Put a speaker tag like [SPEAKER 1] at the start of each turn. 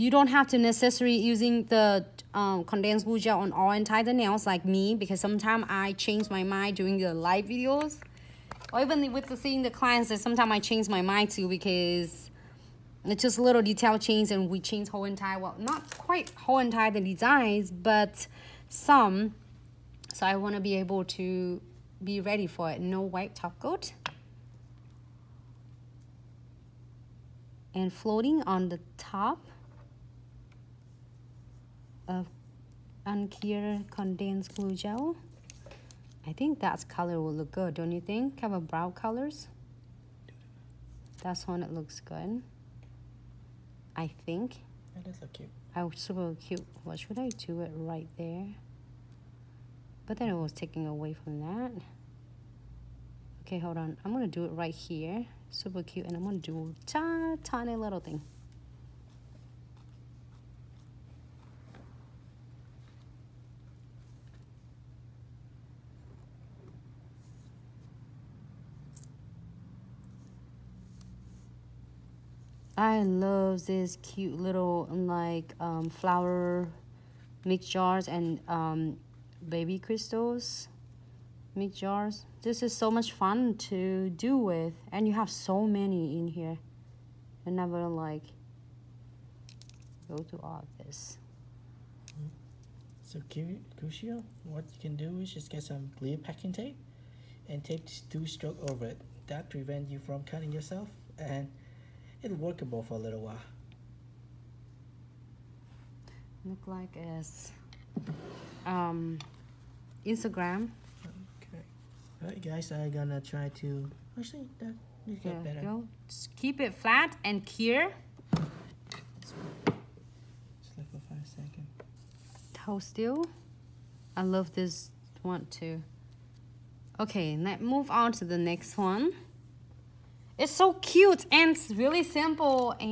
[SPEAKER 1] You don't have to necessarily using the um, condensed glue gel on all entire the nails like me because sometimes I change my mind during the live videos. Or even with the seeing the clients that sometimes I change my mind too because it's just a little detail change and we change whole entire, well, not quite whole entire the designs, but some. So I want to be able to be ready for it. No wipe top coat. And floating on the top of unclear condensed glue gel. I think that color will look good, don't you think? Have a brown colors. That's one that looks good. I think.
[SPEAKER 2] That is so cute.
[SPEAKER 1] Oh, super cute. What should I do it right there? But then it was taking away from that. Okay, hold on. I'm gonna do it right here. Super cute, and I'm gonna do a tiny little thing. I love this cute little like um, flower mix jars and um, baby crystals mix jars. This is so much fun to do with and you have so many in here. I never like go to all this.
[SPEAKER 2] So crucial, what you can do is just get some clear packing tape and tape two stroke over it. That prevent you from cutting yourself and it's workable for a little while.
[SPEAKER 1] Look like as um, Instagram.
[SPEAKER 2] Okay. Alright guys, I'm gonna try to actually that you get
[SPEAKER 1] yeah,
[SPEAKER 2] better.
[SPEAKER 1] Go. Just keep it flat and clear.
[SPEAKER 2] Just like for five seconds.
[SPEAKER 1] Hold still. I love this one too. Okay, let's move on to the next one. It's so cute and really simple and